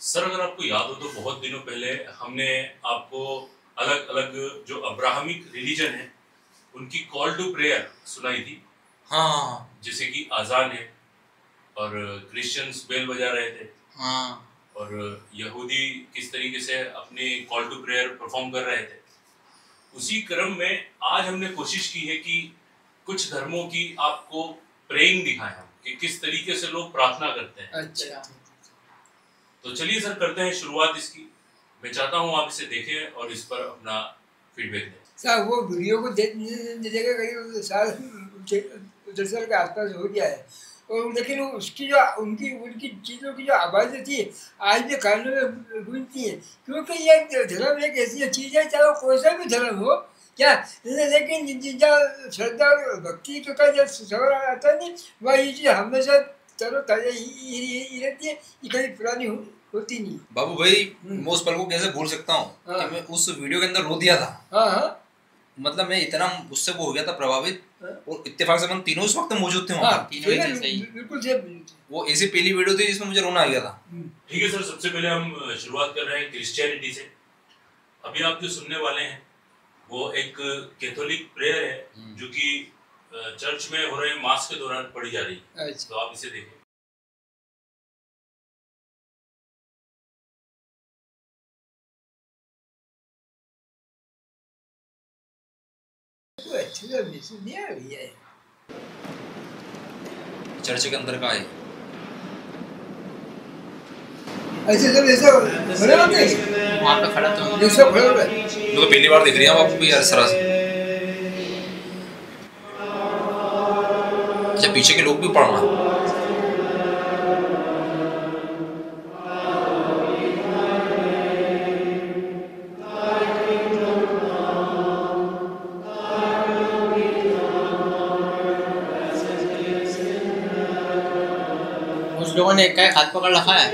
Sir अगर आपको याद हो तो बहुत दिनों पहले हमने आपको अलग अलग जो अब्राहमिक रिलीजन है उनकी कॉल टू प्रेयर सुनाई थी। हाँ। जैसे कि आजान है और क्रिश्चियंस बेल बजा रहे थे। हाँ। और यहूदी किस तरीके से अपने कॉल टू प्रेयर परफॉर्म कर रहे थे। उसी क्रम में आज हमने कोशिश की है कि कुछ धर्मों की आपको प्रेइंग दिखाएँ हम कि किस तरीके से लोग प्रार्थना करते हैं। अच्छा। तो चलिए सर, करते हैं शुरुआत इसकी। मैं चाहता हूँ आप इसे देखें और इस पर अपना फीडबैक दें। साहब वो वीडियो को देखा करीब साल दस साल के आसपास हो गया है। और लेकिन उसकी जो, उनकी उनकी चीज़ों की जो आवाज़ें थी, आज भी कानों में गूंजती हैं। क्योंकि ये धर्म एक ऐसी चीज़ है, चाहे कोई सा भी धर्म हो, क्या? लेकिन जिनका श्रद्धा और भक्ति का जब सवाल आता नहीं वह ये चीज़ हमेशा तरो ताज़ा ही, रहती है ये कभी पुरानी हो, होती नहीं बाबू भाई हम्म। मैं उस पल को कैसे भूल सकता हूँ हाँ। मैं उस वीडियो के अंदर रो दिया था हाँ हाँ मतलब मैं इतना उससे वो हो गया था प्रभावित। और इत्तेफाक से हम तीनों उस वक्त मौजूद थे वहाँ तीनों ही बिल्कुल थे सही। बिल्कुल सही वो ऐसी पहली वीडियो थी जिसमें मुझे रोना आ गया था हम्म। ठीक है सर सबसे पहले हम शुरुआत कर रहे हैं क्रिश्चियनिटी से अभी आप जो सुनने वाले हैं वो एक कैथोलिक प्रेयर है हम्म। जो कि चर्च में हो रहे मास के दौरान पढ़ी जा रही। है अच्छा। तो आप इसे देखें। चर्च के अंदर का है। ऐसे सब ऐसा खड़े होते हैं। वहाँ पे खड़ा तो पहली बार देख रही हूँ आप भी यार सरा से पीछे के लोग भी पढ़ना उस लोगों ने एक हाथ पकड़ रखा है।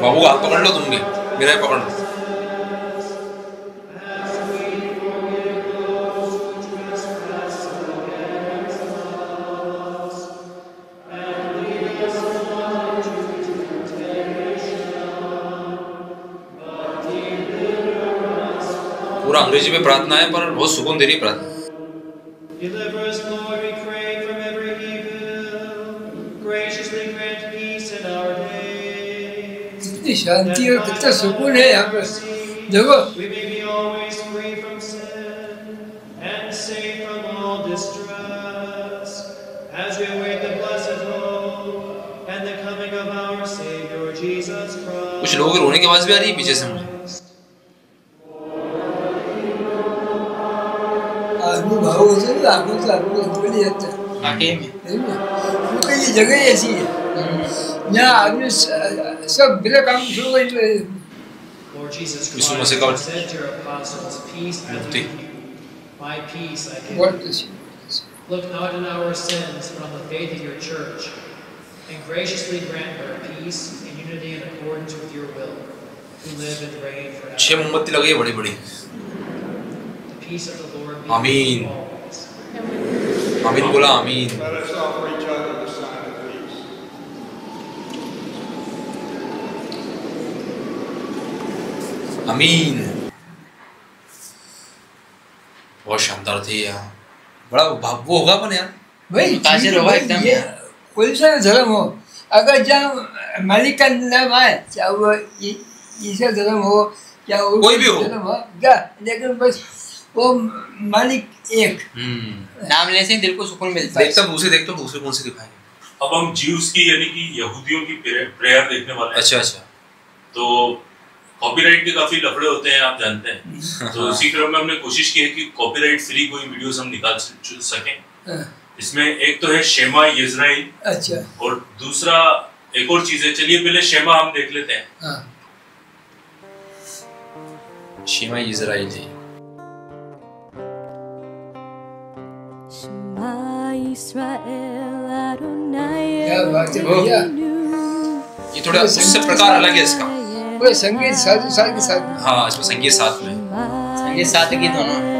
बाबू, हाथ पकड़ लो तुम भी। मेरा पकड़ लो। पूरा अंग्रेज़ी में प्रार्थना है पर बहुत सुकून देनी प्रार्थना। शांति और कितना सुकून है यहाँ पर देखो। कुछ लोगों के रोने की आवाज़ भी आ रही है पीछे से मुझे। हैं तो आदमी निकल ही जाता है वाकई में क्योंकि ये जगह ऐसी है यहाँ आदमी सब बिना काम शुरू कर. Look not on our sins, but on the faith of your church, and graciously grant her peace and unity in accordance with your will, who live and reign forever. छह मोमबत्ती लगी है बड़ी बड़ी The peace of the Lord be Amen. with you always. आमीन बोला आमीन Let us offer each other the sign of peace. अमीन बहुत शानदार थे यार। बड़ा भाव वो होगा अपन यार। भाई ताजे चीज़ रहो एकदम ये कोई सा धर्म हो। अगर जहाँ मालिक का नाम आए चाहे वो ईसा धर्म हो या कोई भी हो। धर्म हो क्या लेकिन बस वो मालिक एक। हम्म। नाम लेने से दिल को सुकून मिलता है। देखता हूँ देखता हूँ दूसरे कौन से दिखाएँगे? अब हम जीव्स की यानी कि यहूदियों की प्रेयर देखने वाले हैं। अच्छा अच्छा। तो कॉपीराइट के काफ़ी लफड़े होते हैं आप जानते हैं। तो इसी क्रम में हमने कोशिश की है कि कॉपीराइट फ्री कोई वीडियोस हम निकाल सकें हाँ, इसमें एक तो है शेमा इजराइल अच्छा। और दूसरा एक और चीज़ है चलिए पहले शेमा हम देख लेते हैं। हाँ। शीमा इजराइल है भैया? ये थोड़ा उससे प्रकार अलग है इसका। कोई संगीत साथ साथ के साथ। हाँ इसमें संगीत साथ में। संगीत साथ की दोनों।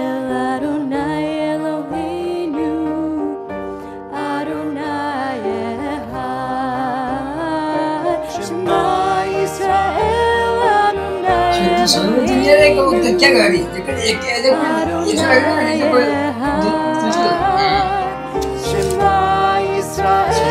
क्या गा रही है।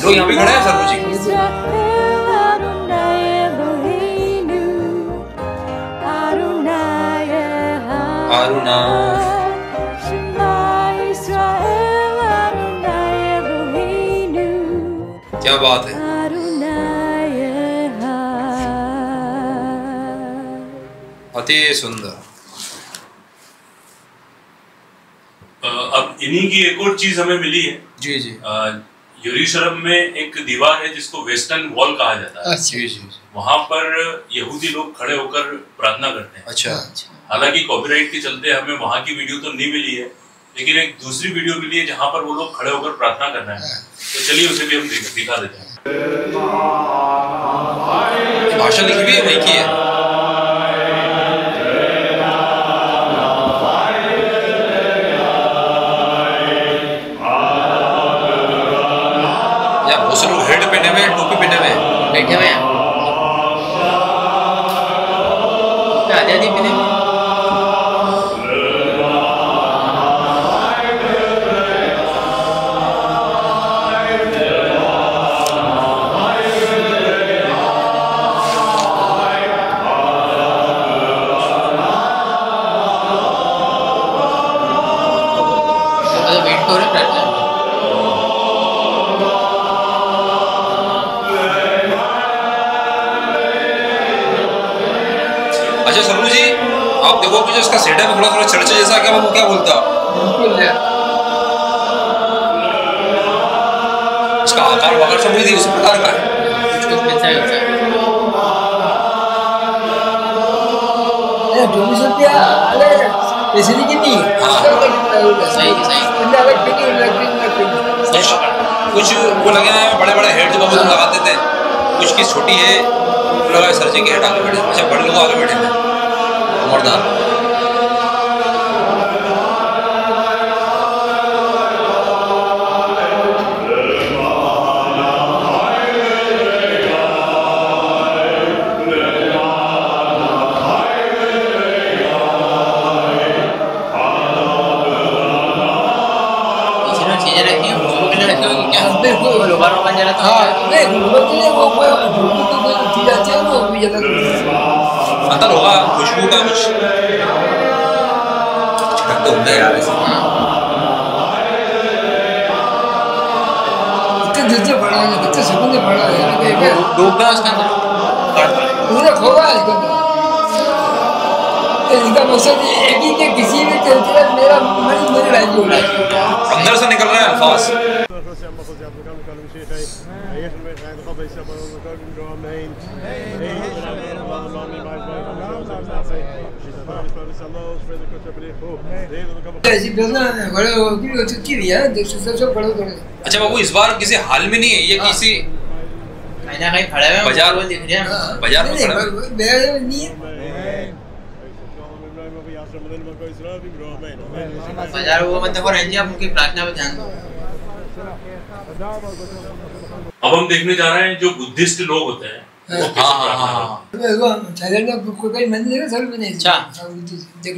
जो यहाँ पे खड़ा है सर मुझे। क्या बात है। अति सुंदर। अब इन्हीं की एक और चीज़ हमें मिली है। जी जी। आ, यरूशलेम में एक दीवार है जिसको वेस्टर्न वॉल कहा जाता है। अच्छा जी जी जी। पर यहूदी लोग खड़े होकर प्रार्थना करते हैं। अच्छा। हालाँकि कॉपीराइट के चलते हमें वहाँ की वीडियो तो नहीं मिली है लेकिन एक दूसरी वीडियो मिली है जहाँ पर वो लोग खड़े होकर प्रार्थना कर रहे हैं। तो चलिए उसे भी हम दिखा देते हैं। भाषा लिखी हुई है वही की है? हैं बैठे हुए हैं क्या आधी आधी पीने तो आप देखो कि जो इसका सेटअप थोड़ा थोड़ा चर्चा जैसा क्या वो क्या बोलता? बिल्कुल है। इसका आकार वाकार सब वही उसी प्रकार का है। कुछ है है नहीं हाँ। सही सही। वो लगे हैं बड़े बड़े हेड जो लगा देते हैं। कुछ की छोटी है लगा सर जी के हेड आगे बैठे अच्छा बड़े लोग आगे बैठे हैं उमरदार पीछे में चीज़ें रखी हैं उसको के लिए रखी होगी क्या बिल्कुल। वो लोबार हाँ है अंतर होगा खुशबू का कुछ छिटक तो होता है यार ऐसे से पढ़ा है कितने सुकून से पढ़ा है यार कि मैं डूब गया उसके पूरा खोगा है इसके अंदर तो मकसद एक ही कि किसी भी से मेरा मन मेरे राज़ी हो रहा है अंदर से निकल रहे हैं अल्फाज ऐसी फ़िल्म बड़े होगी हो है अच्छा बाबू इस बार किसी हाल में नहीं है? ये किसी कहीं ना कहीं खड़े हुए बाजार- वो दिख रहे हैं बाज़ार में नहीं, खड़ा नहीं, है? बाज़ार वो मतलब वो रहेंगे आप उनकी प्रार्थना पे ध्यान दो। अब हम देखने जा रहे हैं जो बुद्धिस्ट लोग होते हैं हाँ हाँ हाँ हैं। हाँ है अच्छा। हाँ,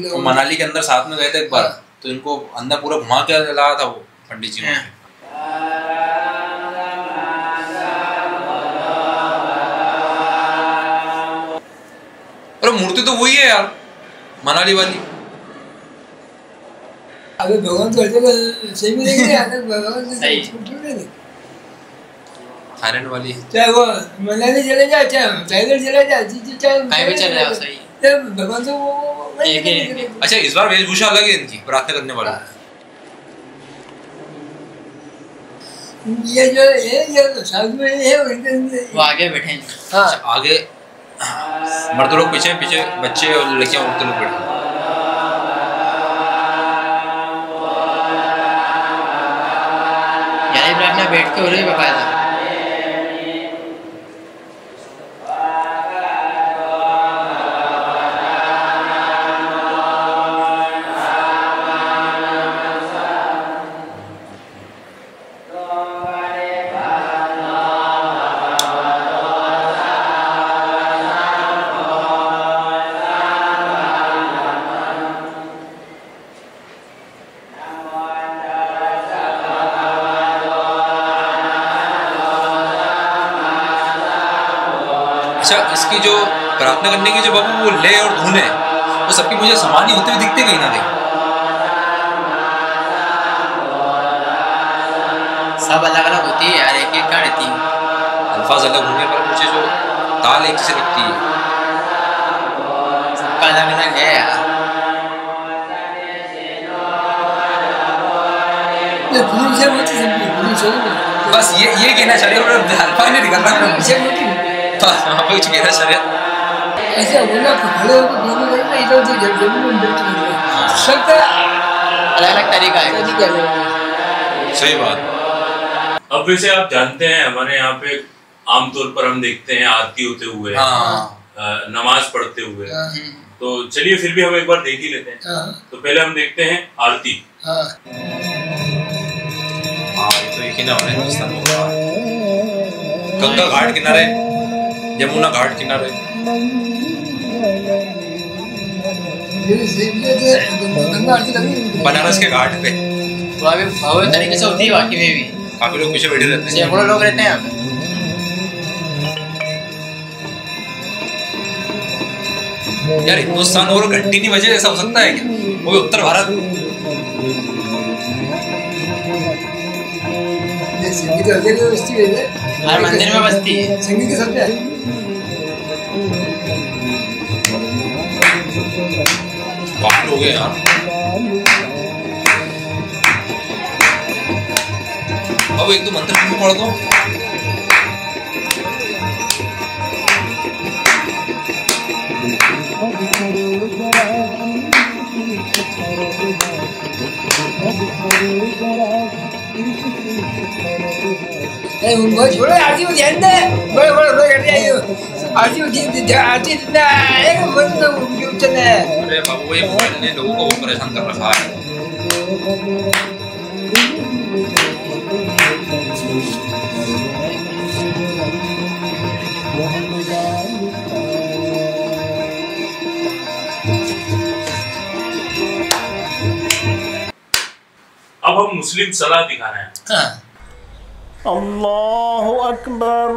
लो मनाली के अंदर साथ में गए थे एक बार तो इनको अंदर पूरा घुमा के लाया था वो पंडित जी ने अरे मूर्ति तो वही है यार मनाली वाली अबे भगवान तो हर जगह सही में नहीं आता भगवान तो सही। थाईलैंड वाली चाहे वो मनाली चले जाए चाहे टाइगर चले जाए जी जी चाहे कहीं भी चले जाओ सही। भगवान से वो एक ही अच्छा इस बार वेशभूषा अलग है इनकी प्रार्थना करने वाला। है ये जो ये जो साथ में ये वो आगे बैठे हैं। हाँ। अच्छा, आगे मर्द लोग पीछे पीछे बच्चे और लड़कियाँ औरतें लोग बैठे हैं। बैठ के हो रही है बकायदा अच्छा इसकी जो प्रार्थना करने की जो बाबू वो ले और धुन है वो सबकी मुझे समान ही होते हुए दिखते कहीं ना कहीं। सब अलग अलग होती है यार एक एक का रहती है। अल्फाज अलग होने पर मुझे जो ताल एक से लगती है। सबका अलग अलग है यार। बस ये ये कहना चाह रहे हो अल्फाज नहीं निकल रहा। से है इधर उधर जब ज़मीन में बैठ नहीं सबका अलग अलग तरीका है। तरीका है। सही बात। अब वैसे आप जानते हैं हमारे यहाँ पे आमतौर पर हम देखते हैं आरती होते हुए हाँ। नमाज़ पढ़ते हुए। हाँ तो चलिए फिर भी हम एक बार देख ही लेते हैं। हाँ तो पहले हम देखते हैं आरती। हाँ। हाँ ये तो ही गंगा घाट किनारे। यमुना घाट किनारे। बनारस के घाट पे। अभी भव्य तरीके से होती है बाकी में भी। काफ़ी लोग पीछे बैठे रहते हैं। सैकड़ों लोग रहते हैं यहाँ पे। यार हिंदुस्तान और घंटी नहीं बजे ऐसा हो सकता है क्या? वो भी उत्तर भारत। बस्ती है। हर मंदिर में बजती है। संगीत के सब है लोग यार। अब एक दो मंत्र तुम पढ़ दो। छोड़ो आरती में ध्यान दे बड़े बड़े बड़े करते आइयो आरती में ध्यान दे आरती जितना एक मतलब उनके उच्चन है अरे बाबू ये मोबाइल ने लोगों को वो परेशान कर रखा है अब हम मुस्लिम सलाह दिखा रहे हैं। हाँ। अल्लाह अकबर।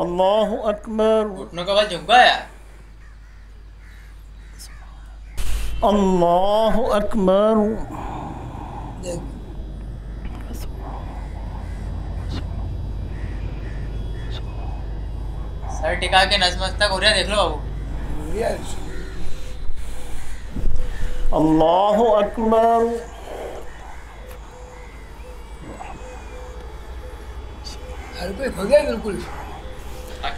अल्लाह अकबर। घुटनों अल्लाह अकबर। सर टिका के नजमस्तक हो रहा देख लो बाबू। अल्लाह अकबर। हर कोई खो गया बिल्कुल।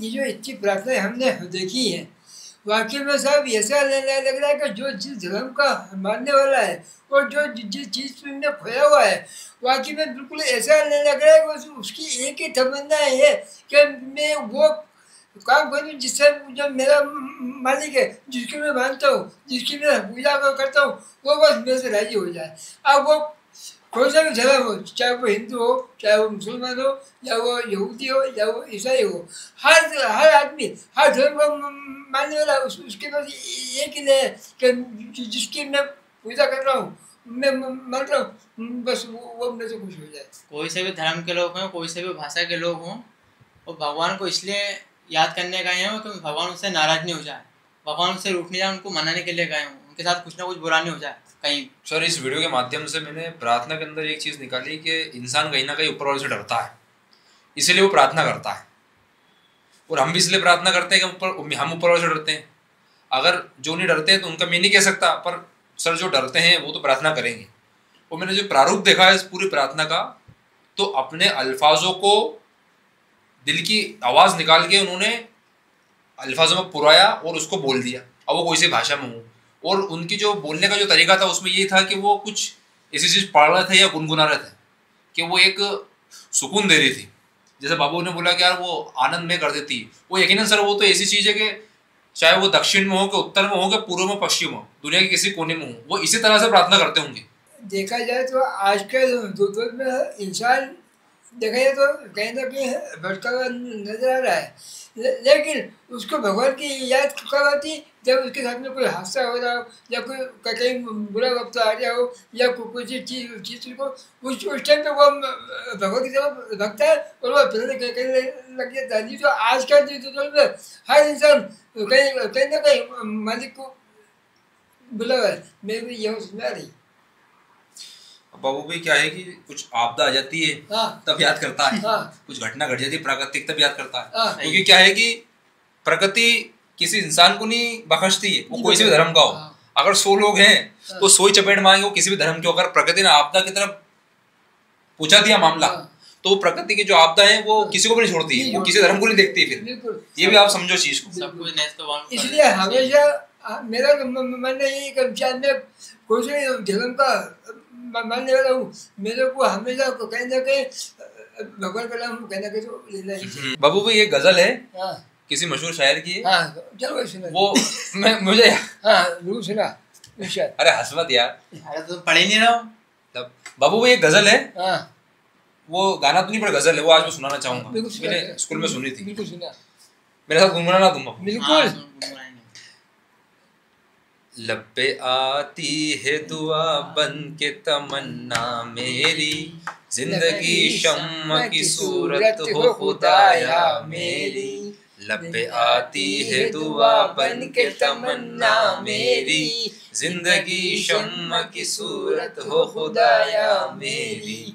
ये जो इतनी प्रार्थनाएँ हमने देखी हैं वाकई में साहब ऐसा लग रहा है कि जो जिस धर्म का मानने वाला है और जो जिस चीज़ में खोया हुआ है वाकई में बिल्कुल ऐसा लग रहा है कि उसकी एक ही तमन्ना है कि मैं वो काम करूँ जिससे जो मेरा मालिक है, जिसकी मैं मानता हूँ, जिसकी मैं पूजा करता हूँ, वो बस मेरे से राज़ी हो जाए। अब वो भी धर्म हो चाहे वो हिंदू हो चाहे वो मुसलमान हो या वो यहूदी हो या वो ईसाई हो हर हर आदमी हर धर्म को मानने वाला उस, उसके पास एक ही है कि जिसकी मैं पूजा कर रहा हूँ मैं मान रहा हूँ बस वो, मेरे से खुश हो जाए कोई से भी धर्म के लोग हों कोई से भी भाषा के लोग हों वो भगवान को इसलिए याद करने गए हों कि भगवान उनसे नाराज़ नहीं हो जाए भगवान उनसे रूठ नहीं जाए उनको मनाने के लिए गए हों उनके साथ कुछ ना कुछ बुरा नहीं हो जाए कहीं सर इस वीडियो के माध्यम से मैंने प्रार्थना के अंदर एक चीज़ निकाली कि इंसान कहीं ना कहीं ऊपर वाले से डरता है। इसीलिए वो प्रार्थना करता है। और हम भी इसलिए प्रार्थना करते हैं कि ऊपर, हम ऊपर वाले से डरते हैं। अगर जो नहीं डरते हैं तो उनका मैं नहीं कह सकता, पर सर जो डरते हैं वो तो प्रार्थना करेंगे। और मैंने जो प्रारूप देखा है इस पूरी प्रार्थना का तो अपने अल्फाजों को दिल की आवाज़ निकाल के उन्होंने अल्फाजों में पुराया और उसको बोल दिया। अब वो कोई सी भाषा में हो। और उनकी जो बोलने का जो तरीका था उसमें ये था कि वो कुछ ऐसी चीज़ पढ़ रहे थे या गुनगुना रहे थे, कि वो एक सुकून दे रही थी। जैसे बाबू ने बोला कि यार वो आनंद में कर देती। वो यकीन सर, वो तो ऐसी चीज़ है कि चाहे वो दक्षिण में हो कि उत्तर में हो कि पूर्व में पश्चिम हो, दुनिया के किसी कोने में हो, वो इसी तरह से प्रार्थना करते होंगे। देखा जाए तो आज के में इंसान, देखा जाए तो कहीं ना कहीं भटका हुआ नज़र आ रहा है। लेकिन उसको भगवान की याद कब आती? जब उसके साथ में कोई हादसा हो रहा हो, या कोई कहीं बुरा वक्त आ गया हो, या कोई चीज़ चीज़ चीज़ को, उस उस टाइम पे वो भगवान की तरफ़ भगता है और वो फिर कहने लग जाता है तो आज का जो दौर में हर इंसान कहीं कहीं ना कहीं मालिक को बुला है। मैं भी यह सुना रही बाबू भाई क्या है कि कुछ आपदा आ जाती है हाँ। तब याद करता है। हाँ। कुछ घटना घट जाती है प्राकृतिक तब याद करता है। हाँ। क्योंकि क्या है कि प्रकृति किसी इंसान को नहीं बख्शती है वो कोई से भी धर्म का हो। अगर सौ लोग हैं। तो सौ ही चपेट मारेंगे वो किसी भी धर्म के। अगर प्रकृति ने आपदा की तरफ़ पूछा दिया मामला। तो वो प्रकृति की जो आपदा है वो किसी को भी नहीं छोड़ती है। वो किसी धर्म को नहीं देखती फिर। ये भी आप समझो चीज़ को। तो इसलिए हमेशा मेरा तो म- म- मानना ये कि चाहे कोई धर्म का म- मानने वाला हूँ। मेरे को हमेशा को कहीं ना कहीं भगवान का नाम कहीं ना कहीं तो लेना ही चाहिए। बाबू भाई ये गज़ल है हाँ। किसी मशहूर शायर की है? हाँ चलो सुना। वो मैं मुझे हाँ ज़रूर सुना। अरे हसमत यार। अरे तुम पढ़ ही नहीं रहो तब बाबू भाई ये गज़ल है। हाँ। वो गाना तो नहीं पर गज़ल है वो आज मैं सुनाना चाहूँगा। मैंने स्कूल में सुनी थी। बिल्कुल सुना। मेरे साथ गुनगुनाना तुम हाँ, बिल्कुल। लब पे आती है दुआ बन के तमन्ना मेरी। ज़िंदगी शम्म की सूरत हो खुदाया मेरी। लब पे आती है दुआ बन के तमन्ना मेरी। ज़िंदगी शम्म की सूरत हो खुदाया मेरी।